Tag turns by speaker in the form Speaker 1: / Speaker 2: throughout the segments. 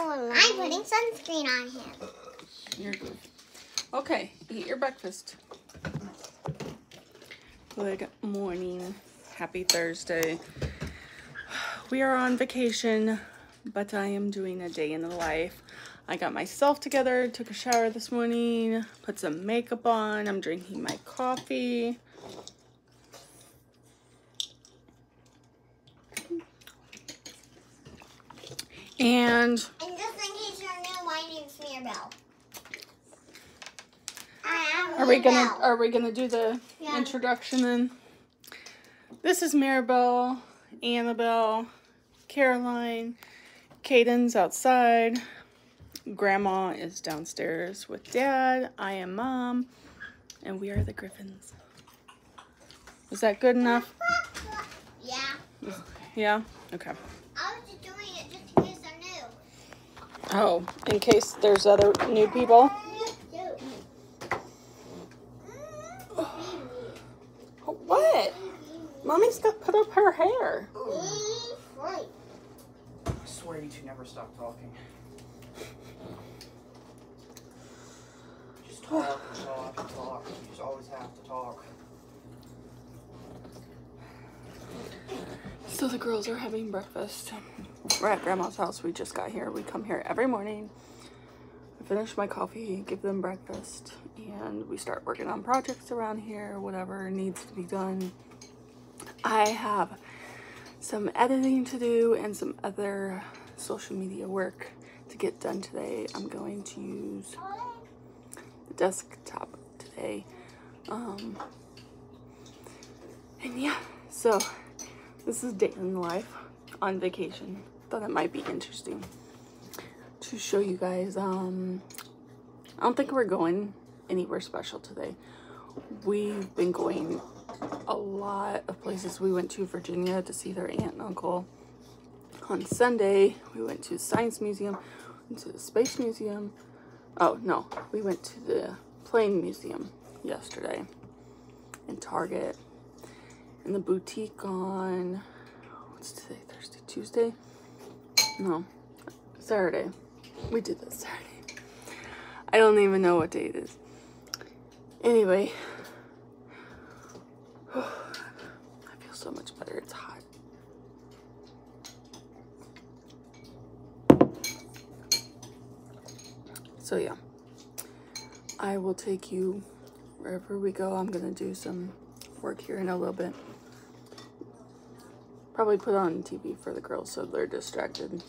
Speaker 1: Caroline. I'm putting sunscreen on him.
Speaker 2: You're good. Okay, eat your breakfast. Good morning. Happy Thursday. We are on vacation, but I am doing a day in the life. I got myself together, took a shower this morning, put some makeup on. I'm drinking my coffee. And
Speaker 1: And just in case you're new, my name's Mirabelle. I am
Speaker 2: Are we gonna are we gonna do the
Speaker 1: Yeah.
Speaker 2: introduction then? This is Maribel, Annabelle, Caroline, Caden's outside, Grandma is downstairs with Dad, I am Mom, and we are the Griffins. Is that good enough?
Speaker 1: Yeah.
Speaker 2: Yeah? Okay.
Speaker 1: I was just doing it just in case they're new.
Speaker 2: Oh, in case there's other new people. What? Mommy's got put up her hair.
Speaker 3: I swear you two never stop talking. Just talk and talk and talk. You just always have to talk.
Speaker 2: So the girls are having breakfast. We're at grandma's house. We just got here. We come here every morning. I finish my coffee, give them breakfast, and we start working on projects around here, whatever needs to be done. I have some editing to do and some other social media work to get done today. I'm going to use the desktop today. Um, and yeah, so this is day in life on vacation. Thought it might be interesting to show you guys. Um, I don't think we're going anywhere special today. We've been going a lot of places. We went to Virginia to see their aunt and uncle. On Sunday, we went to the Science Museum, went to the Space Museum. Oh, no, we went to the Plane Museum yesterday and Target and the boutique on what's today thursday tuesday no. Saturday. We did this saturday. I don't even know what day it is. Anyway. I feel so much better. It's hot. So yeah. I will take you wherever we go. I'm gonna do some work here in a little bit Probably put on TV for the girls so they're distracted.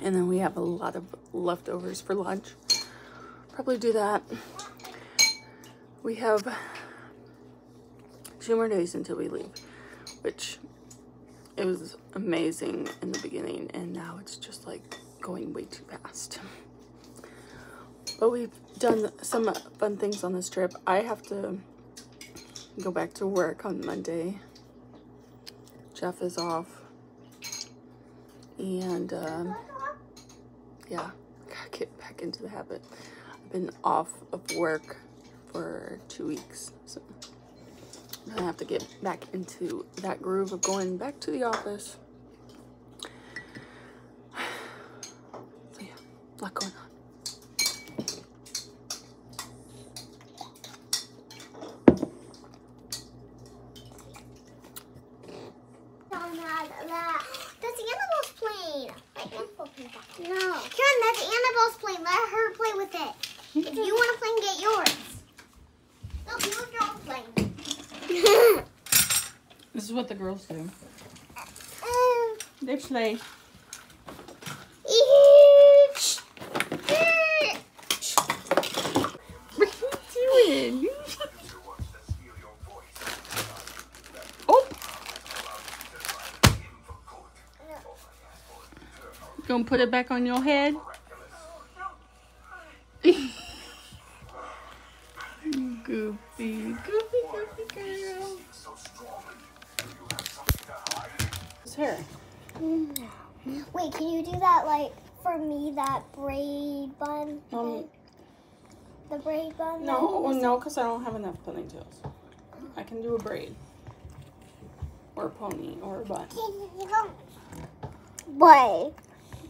Speaker 2: And then we have a lot of leftovers for lunch. Probably do that. We have two more days until we leave, which it was amazing in the beginning, and now it's just like going way too fast. But we've done some fun things on this trip. I have to go back to work on Monday. Jeff is off. And um, yeah, gotta get back into the habit. I've been off of work for two weeks. So I'm have to get back into that groove of going back to the office. So yeah, a lot going on.
Speaker 1: That's Annabelle's plane. Let Annabelle play that. No. Karen, that's Annabelle's plane. Let her play with it. If you want a plane, get yours. No, you have your own plane.
Speaker 2: This is what the girls do.
Speaker 1: Um,
Speaker 2: They play. What are you doing? oh! Gonna put it back on your head? goofy, goofy, goofy girl. His hair.
Speaker 1: Wait, can you do that like for me that braid bun?
Speaker 2: Um,
Speaker 1: thing? the braid bun?
Speaker 2: No,
Speaker 1: thing?
Speaker 2: no, because I don't have enough ponytails. I can do a braid. Or a pony or a bun.
Speaker 1: Why?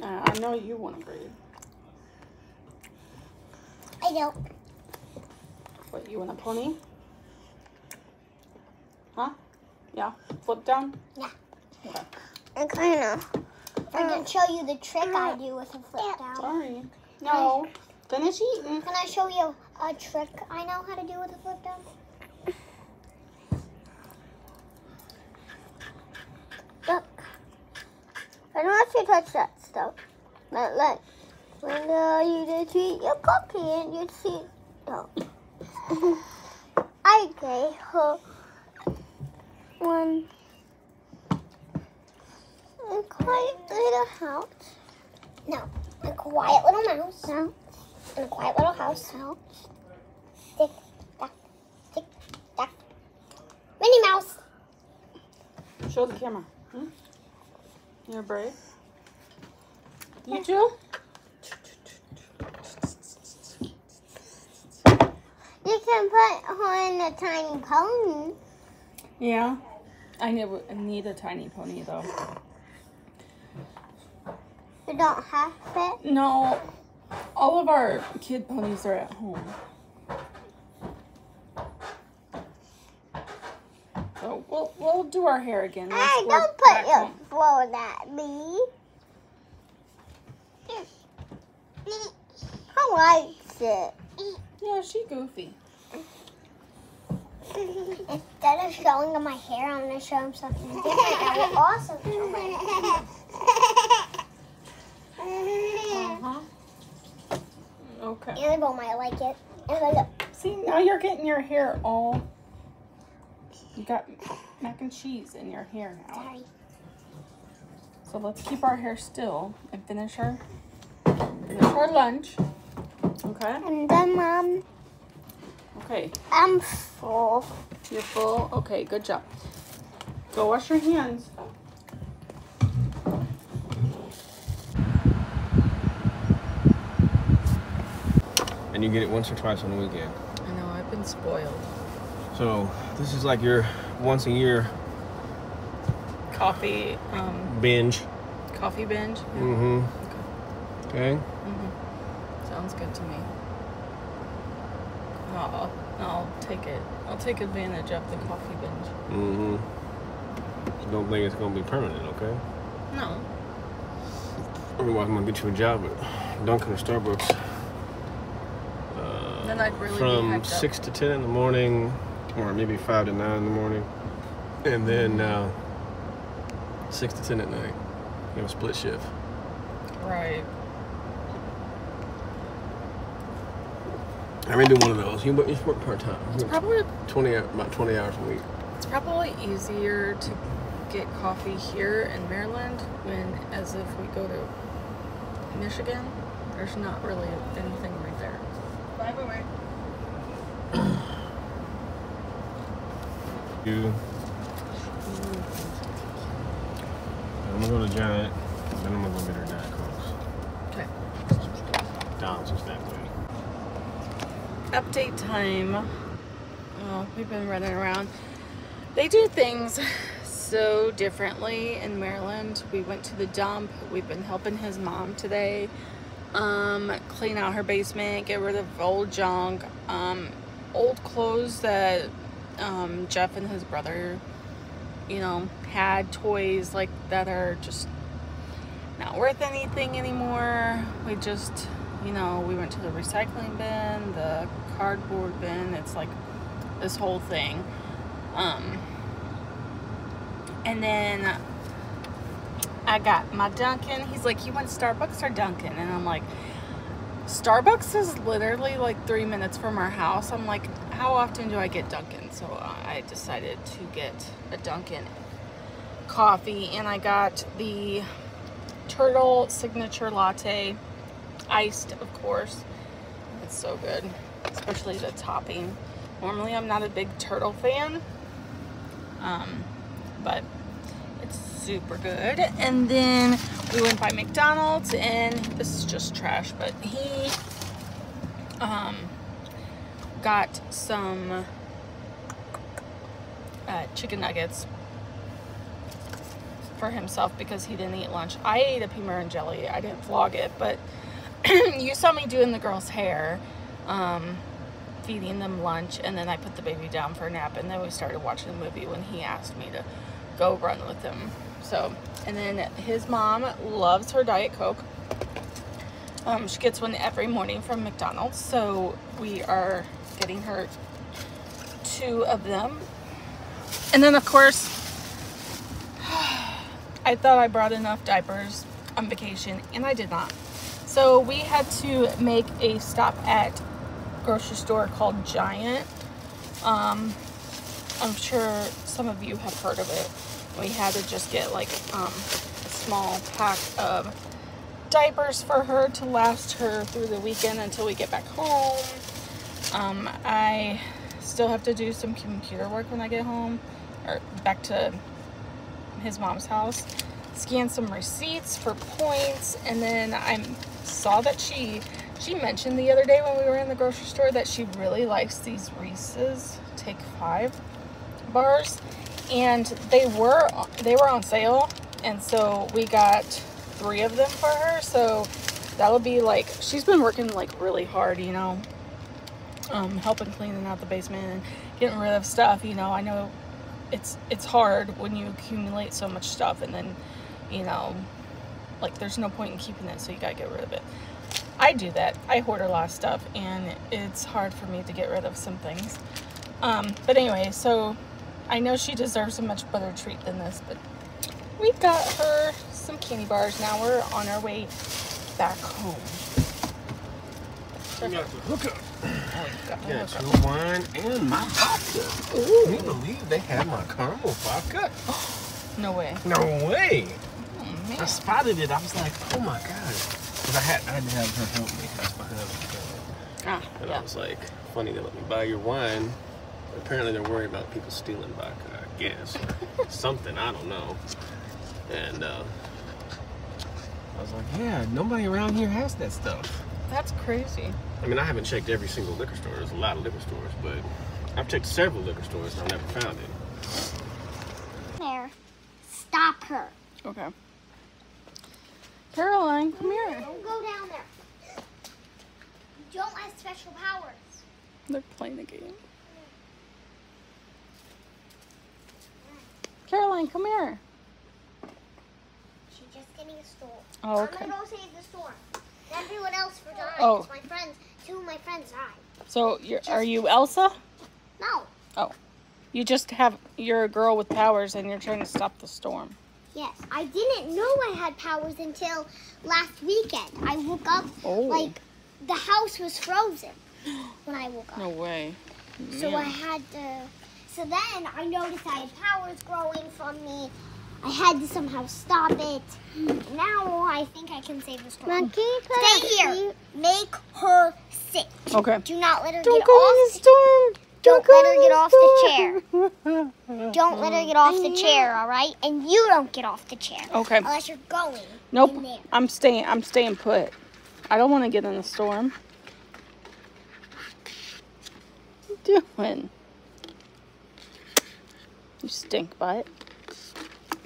Speaker 2: Uh, I know you want a braid.
Speaker 1: I don't.
Speaker 2: What, you want a pony? Huh? Yeah. Flip down?
Speaker 1: Yeah.
Speaker 2: Okay.
Speaker 1: I kind of. I can show you the trick I do with a flip down.
Speaker 2: Sorry. No. Finish eating.
Speaker 1: Can I show you a trick I know how to do with a flip down? Look. I don't want you to touch that stuff. But look. When uh, you just eat your cookie and you see. No. I her one a quiet little house. No, a quiet little mouse. No. In a quiet little house. House. Tick tock, tick tock. Minnie Mouse.
Speaker 2: Show the camera. Hmm? You're brave. You too?
Speaker 1: You can put her in a tiny pony.
Speaker 2: Yeah. I need, I need a tiny pony though.
Speaker 1: You don't have it.
Speaker 2: No. All of our kid ponies are at home. So we'll we'll do our hair again.
Speaker 1: Hey, don't put your
Speaker 2: home.
Speaker 1: phone at me. I like it.
Speaker 2: Yeah, she goofy.
Speaker 1: Instead of showing him my hair, I'm going to show him something different that will also show my hair.
Speaker 2: Uh-huh. Okay.
Speaker 1: Annabelle might like it. Annabelle, look.
Speaker 2: See, now you're getting your hair all. You got mac and cheese in your hair now.
Speaker 1: Sorry.
Speaker 2: So let's keep our hair still and finish our finish our lunch. Okay.
Speaker 1: And then, Mom,
Speaker 2: Okay.
Speaker 1: I'm full.
Speaker 2: You're full. Okay. Good job. Go wash your hands.
Speaker 4: And you get it once or twice on the weekend.
Speaker 2: I know. I've been spoiled.
Speaker 4: So this is like your once a year
Speaker 2: Coffee. Um.
Speaker 4: binge.
Speaker 2: Coffee binge. Yeah.
Speaker 4: Mm-hmm. Okay. Mm-hmm.
Speaker 2: Sounds good to me. I'll, I'll take it. I'll take advantage of the coffee binge.
Speaker 4: Mm-hmm. Don't think it's gonna be permanent, okay?
Speaker 2: No.
Speaker 4: Otherwise, I'm gonna get you a job at Dunkin' or Starbucks.
Speaker 2: Then I'd really
Speaker 4: from six to ten in the morning, or maybe five to nine in the morning, and then uh, six to ten at night. You have a split shift.
Speaker 2: Right.
Speaker 4: I mean, do one of those. You work, you work part time.
Speaker 2: It's probably
Speaker 4: Twenty about twenty hours a week.
Speaker 2: it's probably easier to get coffee here in Maryland when as if we go to Michigan. There's not really anything there. Bye bye.
Speaker 4: You. I'm gonna go to Giant, then I'm gonna go get her Diet Cokes.
Speaker 2: Okay.
Speaker 4: Don's is that way.
Speaker 2: update time. Oh, we've been running around. They do things so differently in Maryland. We went to the dump. We've been helping his mom today um, clean out her basement, get rid of old junk, um, old clothes that um, Jeff and his brother, you know, had toys like that are just not worth anything anymore. We just, you know, we went to the recycling bin, the cardboard bin. It's like this whole thing. Um, and then I got my Dunkin'. He's like, You want Starbucks or Dunkin'? And I'm like, Starbucks is literally like three minutes from our house. I'm like, How often do I get Dunkin'? So I decided to get a Dunkin' coffee and I got the turtle signature latte iced of course it's so good especially the topping normally i'm not a big turtle fan um but super good. And then we went by McDonald's, and this is just trash, but he um, got some uh, chicken nuggets for himself because he didn't eat lunch. I ate a peanut and jelly. I didn't vlog it, but you saw me doing the girl's hair, um, feeding them lunch, and then I put the baby down for a nap, and then we started watching the movie when he asked me to go run with him. So, and then his mom loves her Diet Coke. Um, she gets one every morning from McDonald's, so we are getting her two of them. And then, of course, I thought I brought enough diapers on vacation, and I did not. So we had to make a stop at grocery store called Giant. Um, I'm sure some of you have heard of it. We had to just get like um, a small pack of diapers for her to last her through the weekend until we get back home. Um, I still have to do some computer work when I get home or back to his mom's house. Scan some receipts for points, and then I saw that she she mentioned the other day when we were in the grocery store that she really likes these Reese's Take Five bars, and they were they were on sale, and so we got three of them for her. So that'll be like she's been working like really hard, you know, um, helping cleaning out the basement and getting rid of stuff. You know, I know it's it's hard when you accumulate so much stuff and then you know like there's no point in keeping it so you gotta get rid of it i do that i hoard a lot of stuff and it's hard for me to get rid of some things um, but anyway so i know she deserves a much better treat than this but we got her some candy bars now we're on our way back home
Speaker 4: You got the hookup.
Speaker 2: Oh, got the
Speaker 4: Got
Speaker 2: hookup.
Speaker 4: your wine and my vodka. Can you believe they have my caramel vodka?
Speaker 2: no way
Speaker 4: No way.
Speaker 2: oh,
Speaker 4: I spotted it. I was like, oh my god. Because I had, I had to have her help me. I spotted it.
Speaker 2: ah,
Speaker 4: And
Speaker 2: yeah
Speaker 4: I was like, funny they let me buy your wine. Apparently they're worried about people stealing vodka, I guess. Or something, I don't know. And uh, I was like, yeah, nobody around here has that stuff.
Speaker 2: that's crazy
Speaker 4: I mean, I haven't checked every single liquor store. There's a lot of liquor stores, but I've checked several liquor stores and I've never found it.
Speaker 1: There. Stop her.
Speaker 2: okay caroline come here
Speaker 1: Don't go down there. You don't have special powers.
Speaker 2: They're playing the game. Caroline, come here.
Speaker 1: She's just getting a storm.
Speaker 2: Oh,
Speaker 1: I'm gonna go save the storm. Everyone else for dying.
Speaker 2: Oh.
Speaker 1: My friends, two of my friends died.
Speaker 2: So, you're, are you Elsa?
Speaker 1: No. Oh.
Speaker 2: You just have, you're a girl with powers and you're trying to stop the storm.
Speaker 1: Yes. I didn't know I had powers until last weekend. I woke up
Speaker 2: Oh.
Speaker 1: like the house was frozen when I woke up.
Speaker 2: No way.
Speaker 1: So I had to. So then I noticed I had powers growing from me. I had to somehow stop it. Now I think I can save the storm. Stay here. Make her sit.
Speaker 2: Okay.
Speaker 1: Do not let her
Speaker 2: Don't
Speaker 1: get
Speaker 2: go
Speaker 1: off.
Speaker 2: in the storm.
Speaker 1: Don't
Speaker 2: go
Speaker 1: let her get off the chair. Don't let her get off the chair, all right? And you don't get off the chair
Speaker 2: Okay.
Speaker 1: unless you're going
Speaker 2: Nope.
Speaker 1: in there.
Speaker 2: I'm staying. I'm staying put. I don't want to get in the storm. What you doing? You stink butt.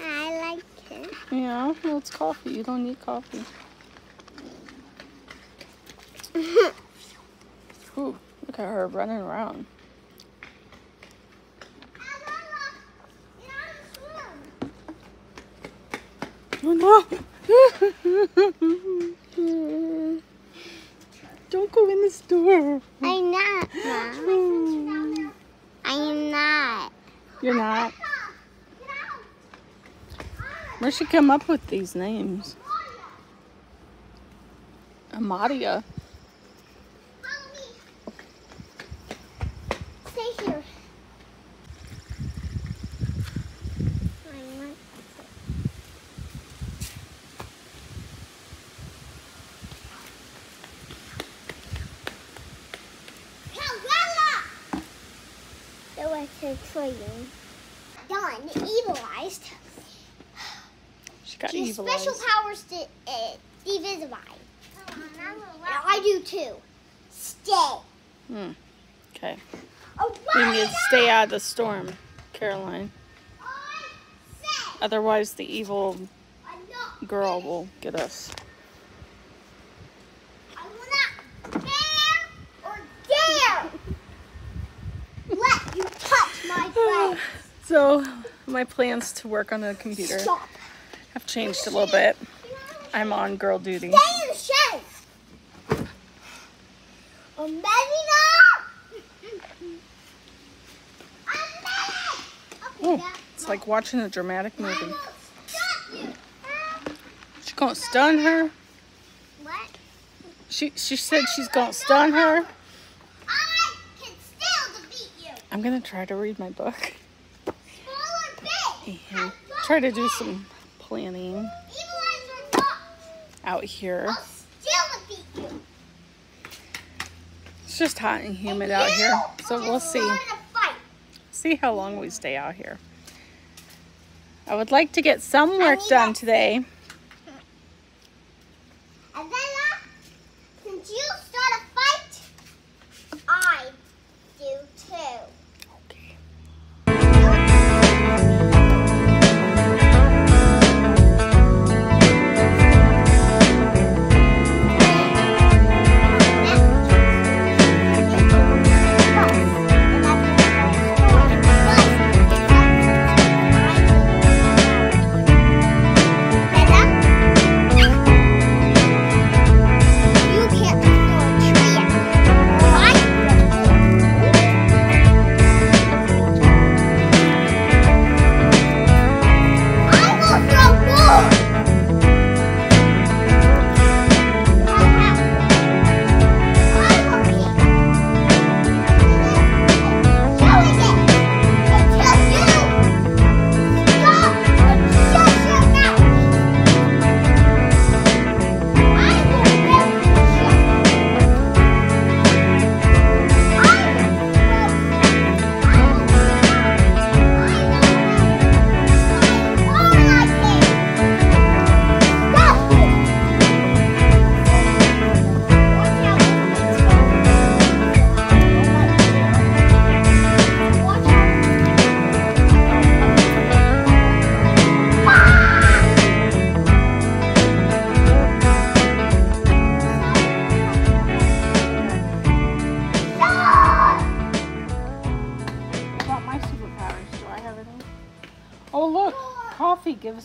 Speaker 1: I like it.
Speaker 2: Yeah, well, it's coffee. You don't need coffee. Ooh, look at her running around. Oh no! don't go in the store.
Speaker 1: I'm not, Mom. I'm not.
Speaker 2: You're not. Where'd she come up with these names? Amadia.
Speaker 1: Stay here. I'm not. So I said for you. Done, evilized.
Speaker 2: got
Speaker 1: She has
Speaker 2: evil
Speaker 1: special powers to uh, devisify. And I do too. Stay.
Speaker 2: Hmm. Okay.
Speaker 1: Oh,
Speaker 2: We need to stay out of the storm, Caroline. Otherwise, the evil girl will get us.
Speaker 1: I will not dare or dare let you touch my friend.
Speaker 2: So, my plans to work on the computer
Speaker 1: Stop.
Speaker 2: have changed a little bit. I'm on girl duty.
Speaker 1: Stay in the shed. Amelina!
Speaker 2: Ooh, it's like watching a dramatic movie. She's gonna stun her.
Speaker 1: What?
Speaker 2: She she said she's gonna stun her.
Speaker 1: I can still defeat you.
Speaker 2: I'm gonna try to read my book try to do some planning out here. It's just hot and humid out here, so we'll see. See how long we stay out here. I would like to get some work done today.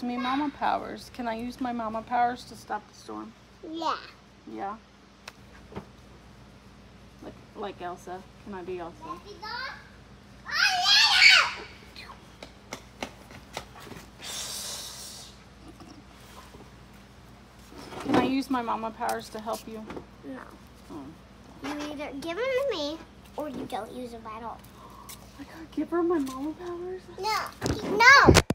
Speaker 2: Gives me mama powers. Can I use my mama powers to stop the storm?
Speaker 1: Yeah.
Speaker 2: Yeah. Like like Elsa. Can I be Elsa? Can I use my mama powers to help you?
Speaker 1: No.
Speaker 2: Oh.
Speaker 1: You either give them to me or you don't use them at all.
Speaker 2: I gotta give her my mama powers?
Speaker 1: No. No.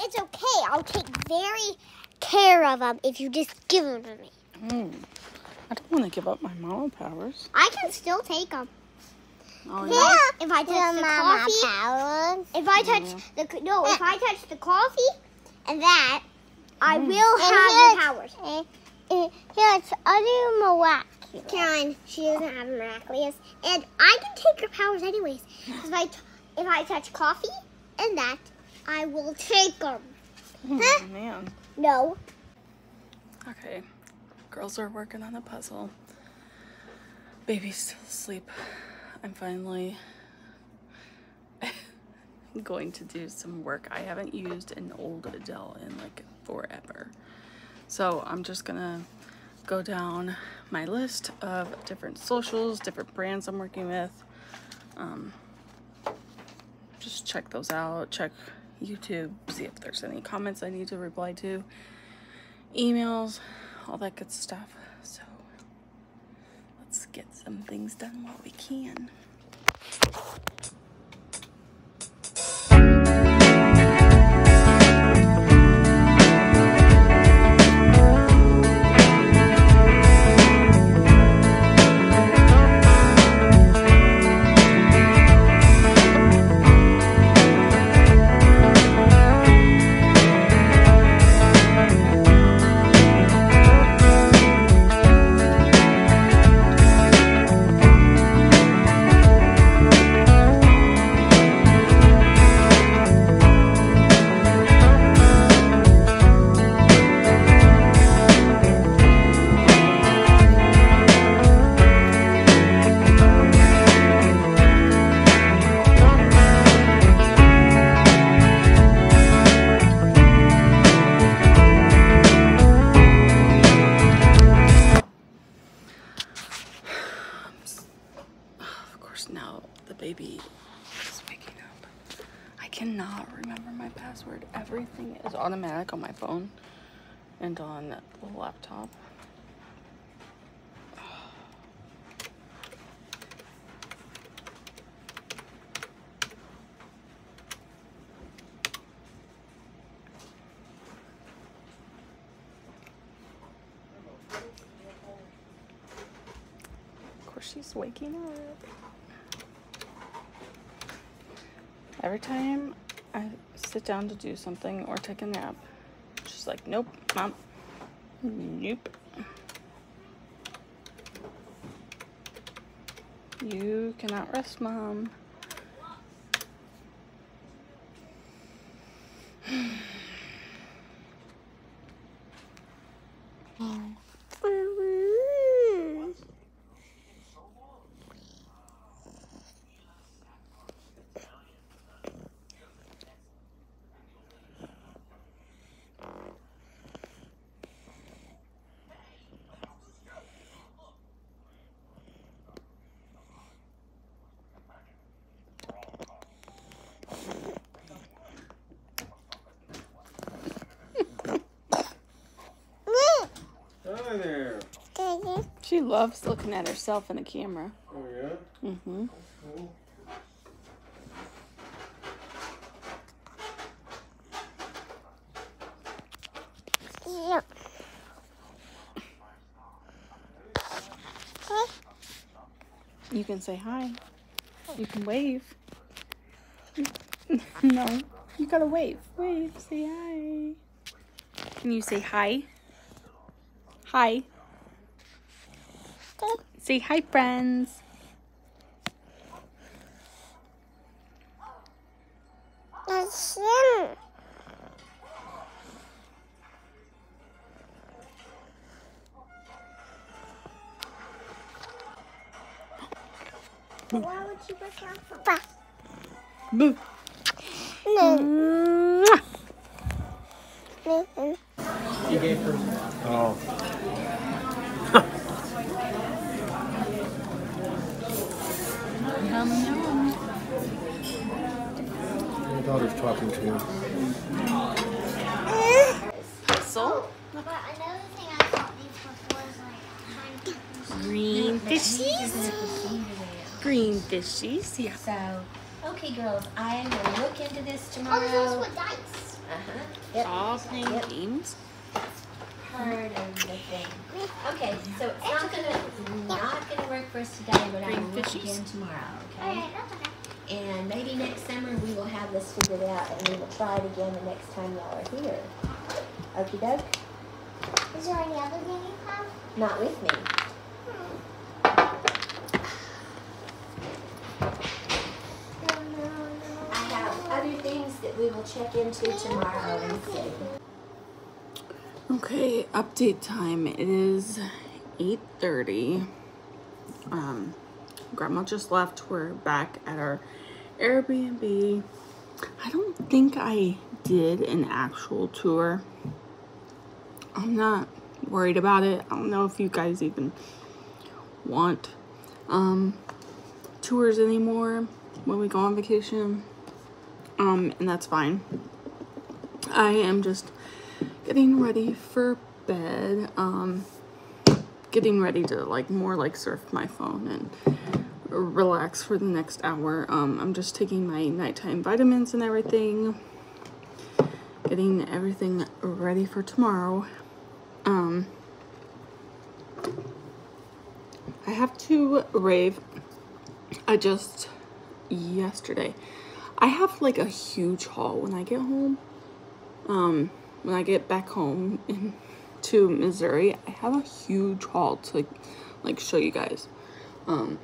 Speaker 1: It's okay. I'll take very care of them if you just give them to me.
Speaker 2: Hmm. I don't want to give up my mama powers.
Speaker 1: I can still take them.
Speaker 2: Oh
Speaker 1: Yeah. If I touch the coffee, if I touch the co- no, if I touch the coffee and that, I will have the powers. Here's other miraculous. Karen, she doesn't have miraculous, and I can take her powers anyways. If I t- if I touch coffee and that, I will take them.
Speaker 2: Oh, man.
Speaker 1: No.
Speaker 2: Okay. Girls are working on a puzzle. Baby's still asleep. I'm finally going to do some work. I haven't used an old Adele in like forever. So I'm just gonna go down my list of different socials, different brands I'm working with. Um, just check those out. Check YouTube, see if there's any comments I need to reply to emails, all that good stuff. So let's get some things done while we can. And on the laptop. Of course, she's waking up. Every time I sit down to do something or take a nap, she's like, nope, mom. Nope. You cannot rest, mom.
Speaker 4: Hi there.
Speaker 2: She loves looking at herself in the camera.
Speaker 4: Oh yeah.
Speaker 2: Mm-hmm.
Speaker 4: Cool.
Speaker 2: You can say hi. You can wave. no, you gotta wave. Wave, say hi. Can you say hi? Hi. Say hi, friends.
Speaker 1: Why would you break down from?
Speaker 2: Boo. Mwah.
Speaker 3: You gave her.
Speaker 4: Oh.
Speaker 2: Yum, yum.
Speaker 4: My daughter's talking to you.
Speaker 2: Whistle.
Speaker 1: But another thing I thought these before is like
Speaker 2: Green fishies. Green fishies. Yeah.
Speaker 5: So, okay, girls, I will look into this tomorrow.
Speaker 1: Oh, there's also
Speaker 5: tomorrow.
Speaker 1: dice.
Speaker 5: Uh-huh. Yep.
Speaker 2: All playing
Speaker 5: Yep.
Speaker 2: games.
Speaker 5: Part of the thing. Okay, so it's not gonna not gonna work for us today, but I will
Speaker 2: Green
Speaker 5: look again tomorrow. Okay.
Speaker 1: Alright, that's okay.
Speaker 5: And maybe next summer we will have this figured out, and we will try it again the next time y'all are here. Okie doke.
Speaker 1: Is there any other game you have?
Speaker 5: Not with me.
Speaker 1: No, no, no.
Speaker 5: I have other things that we will check into tomorrow and see.
Speaker 2: Okay, update time. It is 8.30. Um, Grandma just left. We're back at our Airbnb. I don't think I did an actual tour. I'm not worried about it. I don't know if you guys even want um, tours anymore when we go on vacation. Um, and that's fine. I am just getting ready for bed. Um, getting ready to like more like surf my phone and relax for the next hour. Um, I'm just taking my nighttime vitamins and everything. Getting everything ready for tomorrow. Um, I have to rave. I just yesterday. I have like a huge haul when I get home. Um, when I get back home in, to Missouri, I have a huge haul to like show you guys. Um,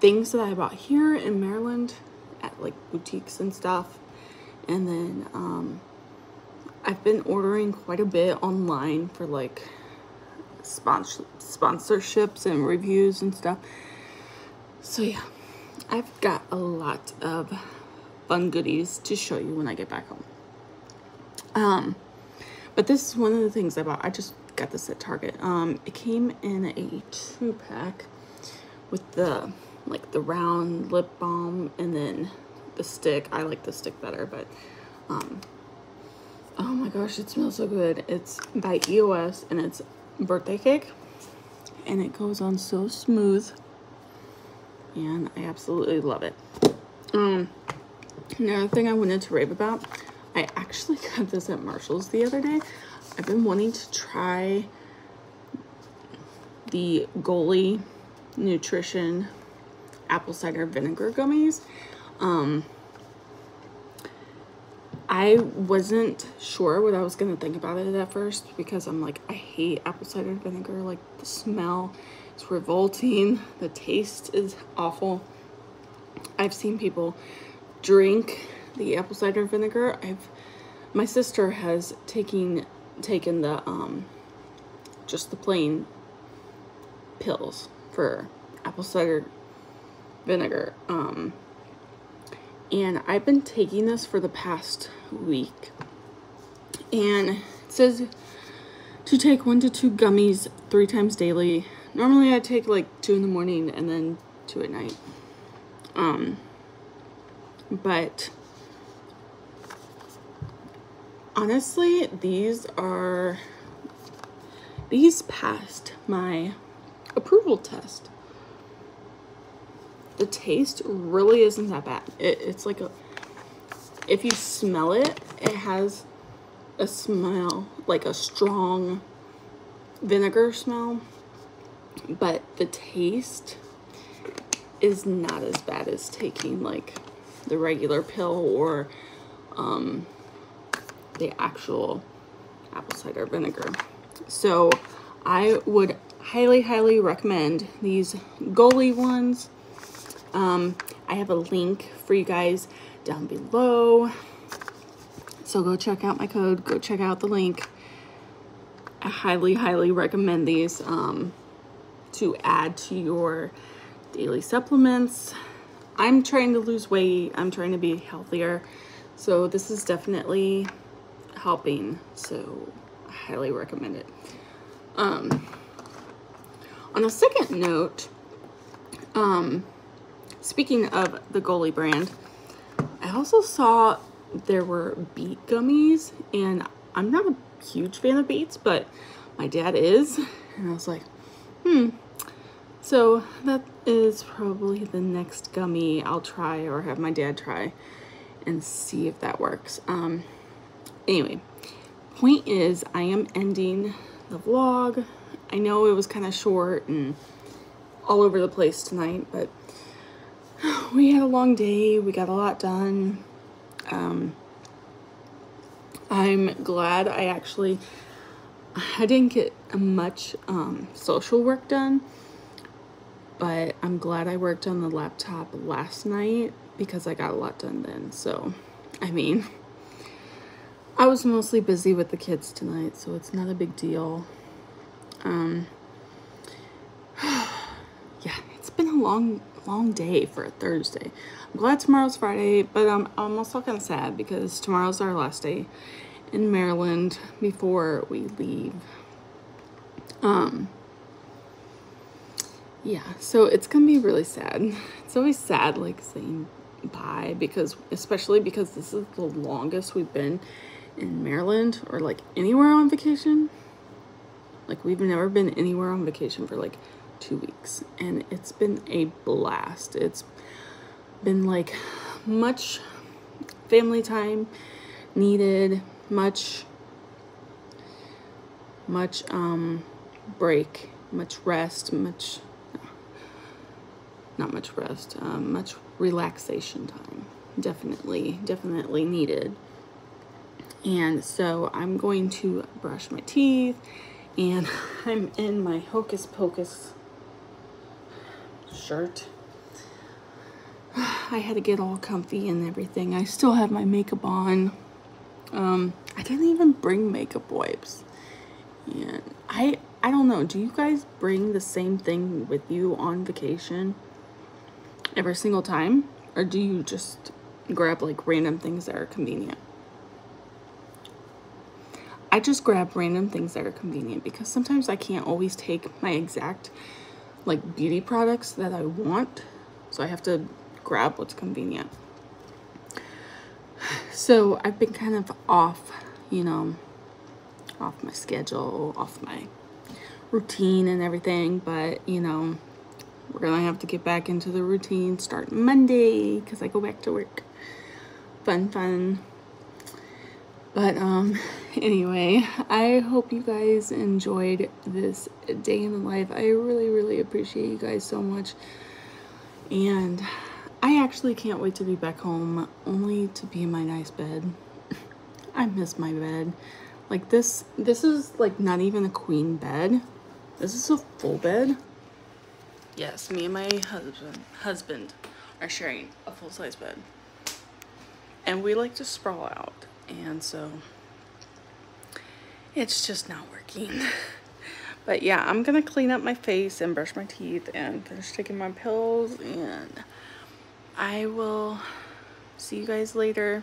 Speaker 2: things that I bought here in Maryland at like boutiques and stuff, and then um, I've been ordering quite a bit online for like sponsor sponsorships and reviews and stuff. So yeah, I've got a lot of fun goodies to show you when I get back home. Um, but this is one of the things I bought. I just got this at Target. Um, it came in a two pack with the like the round lip balm and then the stick. I like the stick better, but um, oh my gosh, it smells so good. It's by EOS and it's birthday cake, and it goes on so smooth, and I absolutely love it. Um, another thing I wanted to rave about, I actually got this at Marshall's the other day. I've been wanting to try the Goli Nutrition apple cider vinegar gummies. Um, I wasn't sure what I was going to think about it at first because I'm like, I hate apple cider vinegar. Like, the smell is revolting, the taste is awful. I've seen people drink the apple cider vinegar. I've my sister has taken taken the um just the plain pills for apple cider vinegar. Um, and I've been taking this for the past week. And it says to take one to two gummies three times daily. Normally I take like two in the morning and then two at night. Um, but honestly, these are, these passed my approval test the taste really isn't that bad. It, it's like a, if you smell it, it has a smell, like a strong vinegar smell, but the taste is not as bad as taking like the regular pill or um, the actual apple cider vinegar. So I would highly, highly recommend these Goli ones. Um, I have a link for you guys down below. So go check out my code, go check out the link. I highly, highly recommend these um, to add to your daily supplements. I'm trying to lose weight, I'm trying to be healthier. So this is definitely helping. So I highly recommend it. Um, on a second note, um, Speaking of the Goli brand, I also saw there were beet gummies, and I'm not a huge fan of beets, but my dad is, and I was like, hmm. So that is probably the next gummy I'll try or have my dad try and see if that works. Um, anyway, point is I am ending the vlog. I know it was kind of short and all over the place tonight, but we had a long day. We got a lot done. Um, I'm glad I actually, I didn't get much um, social work done, but I'm glad I worked on the laptop last night because I got a lot done then. So, I mean, I was mostly busy with the kids tonight, so it's not a big deal. Um, yeah, it's been a long long day for a Thursday. I'm glad tomorrow's Friday, but I'm, I'm also kind of sad because tomorrow's our last day in Maryland before we leave. Um, yeah, so it's gonna be really sad. It's always sad, like saying bye because, especially because this is the longest we've been in Maryland or like anywhere on vacation. Like we've never been anywhere on vacation for like two weeks and it's been a blast. It's been like much family time needed, much, much um, break, much rest, much, not much rest, um, much relaxation time. Definitely, definitely needed. And so I'm going to brush my teeth and I'm in my Hocus Pocus shirt. I had to get all comfy and everything. I still have my makeup on. Um, I didn't even bring makeup wipes. And I I don't know, do you guys bring the same thing with you on vacation every single time? Or do you just grab like random things that are convenient? I just grab random things that are convenient because sometimes I can't always take my exact like beauty products that I want. So I have to grab what's convenient. so I've been kind of off, you know, off my schedule, off my routine and everything, but you know, we're gonna have to get back into the routine start Monday because I go back to work. Fun, fun. But um anyway, I hope you guys enjoyed this day in the life. I really, really appreciate you guys so much. And I actually can't wait to be back home only to be in my nice bed. I miss my bed. Like this this is like not even a queen bed. This is a full bed. Yes, me and my husband husband are sharing a full size bed. And we like to sprawl out. And so it's just not working. but yeah, I'm gonna clean up my face and brush my teeth and finish taking my pills and I will see you guys later.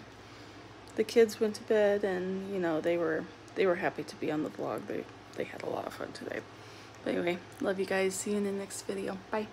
Speaker 2: The kids went to bed and you know they were they were happy to be on the vlog. They they had a lot of fun today. But anyway, love you guys. See you in the next video. Bye.